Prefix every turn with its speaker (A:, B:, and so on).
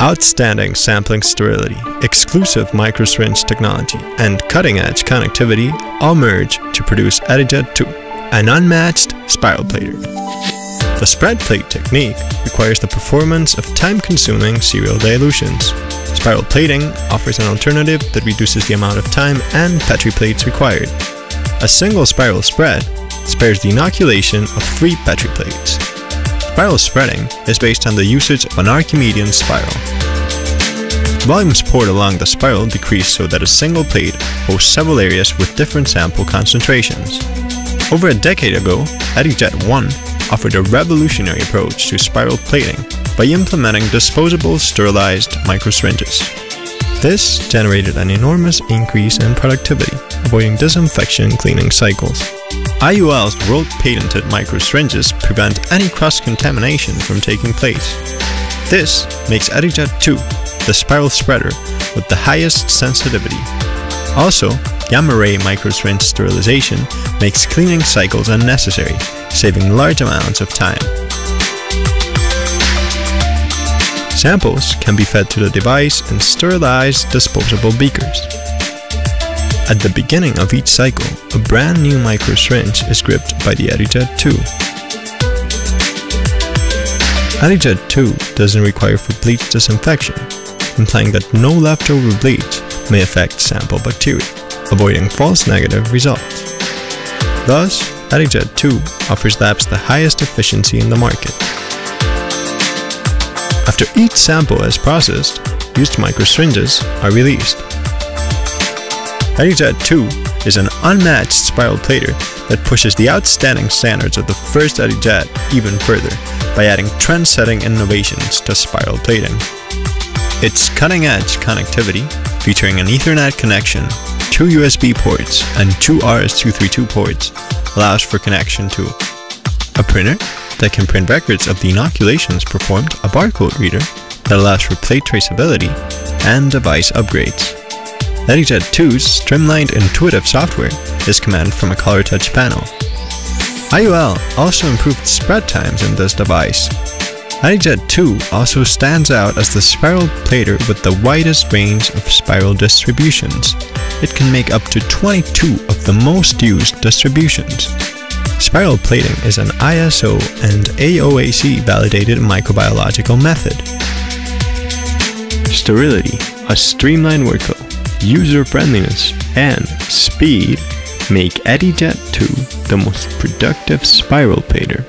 A: outstanding sampling sterility, exclusive microsyringe technology, and cutting-edge connectivity all merge to produce Eddy Jet 2, an unmatched spiral plater. The spread plate technique requires the performance of time-consuming serial dilutions. Spiral plating offers an alternative that reduces the amount of time and Petri plates required. A single spiral spread spares the inoculation of three Petri plates. Spiral spreading is based on the usage of an Archimedean spiral. Volumes poured along the spiral decrease so that a single plate hosts several areas with different sample concentrations. Over a decade ago, Eddy Jet 1 offered a revolutionary approach to spiral plating by implementing disposable sterilized microsyringes. This generated an enormous increase in productivity, avoiding disinfection cleaning cycles. IUL's world-patented microsyringes prevent any cross-contamination from taking place. This makes Eddy Jet 2 the spiral spreader with the highest sensitivity. Also, gamma ray microsyringe sterilization makes cleaning cycles unnecessary, saving large amounts of time. Samples can be fed to the device in sterilized disposable beakers. At the beginning of each cycle, a brand new microsyringe is gripped by the Eddy Jet 2. Eddy Jet 2 doesn't require for bleach disinfection, implying that no leftover bleach may affect sample bacteria, avoiding false negative results. Thus, Eddy Jet 2 offers labs the highest efficiency in the market. After each sample is processed, used microsyringes are released. Eddy Jet 2 is an unmatched spiral plater that pushes the outstanding standards of the first Eddy Jet even further by adding trend-setting innovations to spiral plating. Its cutting-edge connectivity, featuring an Ethernet connection, two USB ports, and two RS-232 ports, allows for connection to a printer that can print records of the inoculations performed, a barcode reader that allows for plate traceability, and device upgrades. Eddy Jet 2's streamlined intuitive software is commanded from a color touch panel. IUL also improved spread times in this device. Eddy Jet 2 also stands out as the spiral plater with the widest range of spiral distributions. It can make up to 22 of the most used distributions. Spiral plating is an ISO and AOAC validated microbiological method. Sterility, a streamlined workflow, user friendliness, and speed make Eddy Jet 2 the most productive spiral plater